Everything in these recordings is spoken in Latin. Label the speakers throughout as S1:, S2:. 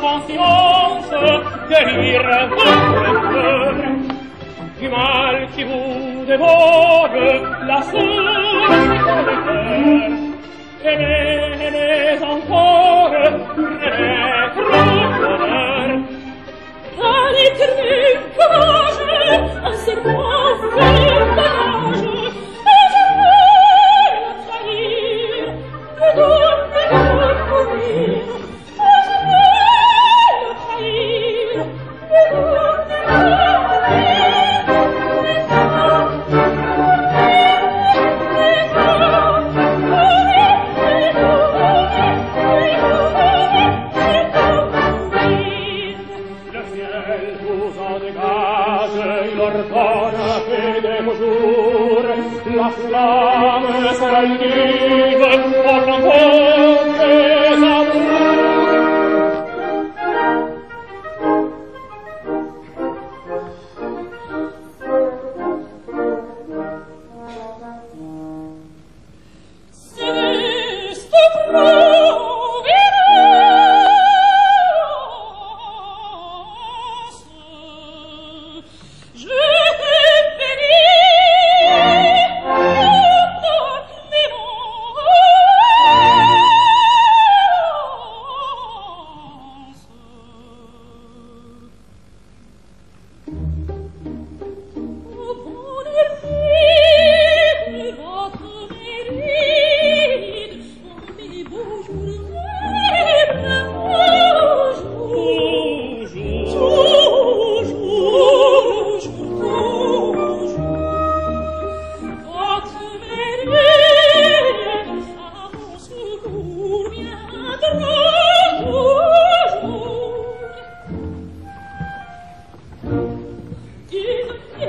S1: conscience de périr votre cœur du mal qui vous dévore la flamme sarà il vivo, o non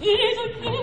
S1: Jesus Christ.